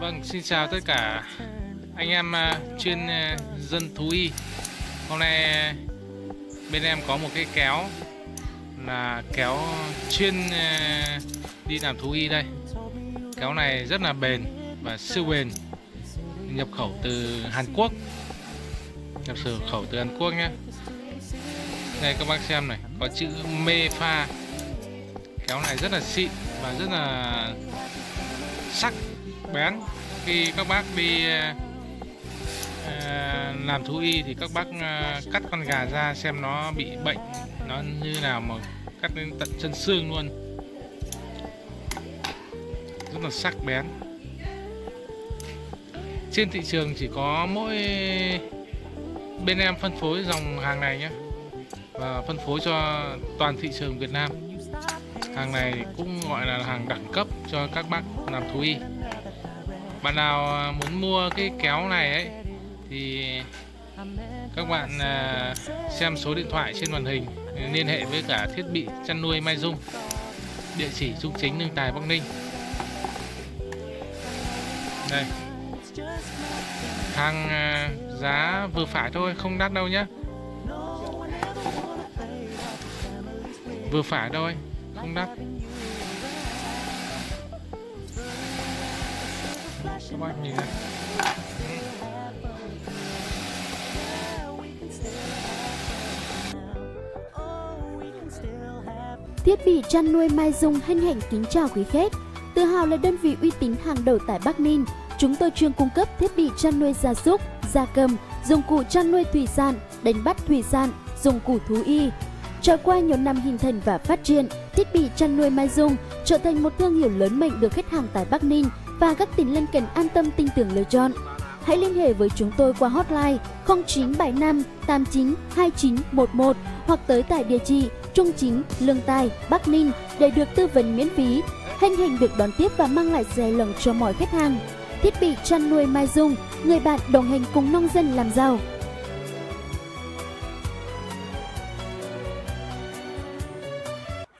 Vâng, xin chào tất cả anh em uh, chuyên uh, dân thú y. Hôm nay uh, bên em có một cái kéo là kéo chuyên đi làm thú y đây. Kéo này rất là bền và siêu bền. Nhập khẩu từ Hàn Quốc. Nhập khẩu từ Hàn Quốc nhé Đây các bác xem này, có chữ mê pha Kéo này rất là xịn và rất là sắc bén. Khi các bác đi uh, làm thú y thì các bác uh, cắt con gà ra xem nó bị bệnh nó như nào mà cắt đến tận chân xương luôn. Rất là sắc bén. Trên thị trường chỉ có mỗi bên em phân phối dòng hàng này nhé và phân phối cho toàn thị trường Việt Nam hàng này cũng gọi là hàng đẳng cấp cho các bác làm thú y. Bạn nào à, muốn mua cái kéo này ấy, thì các bạn à, xem số điện thoại trên màn hình, liên hệ với cả thiết bị chăn nuôi Mai Dung, địa chỉ Dung Chính Nương Tài, Bắc Ninh. Đây. Hàng à, giá vừa phải thôi, không đắt đâu nhé vừa phải thôi không đắt các bạn nhìn này Thiết bị chăn nuôi Mai Dung hân hạnh kính chào quý khách. Tự hào là đơn vị uy tín hàng đầu tại Bắc Ninh. Chúng tôi chuyên cung cấp thiết bị chăn nuôi gia súc, gia cầm, dụng cụ chăn nuôi thủy sản, đánh bắt thủy sản, dụng cụ thú y. Trải qua nhiều năm hình thành và phát triển, thiết bị chăn nuôi Mai Dung trở thành một thương hiệu lớn mạnh được khách hàng tại Bắc Ninh và các tỉnh lân cận an tâm tin tưởng lựa chọn. Hãy liên hệ với chúng tôi qua hotline 0975 89 2911 hoặc tới tại địa chỉ Trung Chính, Lương Tài, Bắc Ninh để được tư vấn miễn phí. Hân hạnh được đón tiếp và mang lại rẻ lòng cho mọi khách hàng. Thiết bị chăn nuôi Mai Dung, người bạn đồng hành cùng nông dân làm giàu.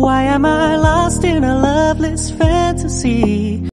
Why am I lost in a loveless fantasy?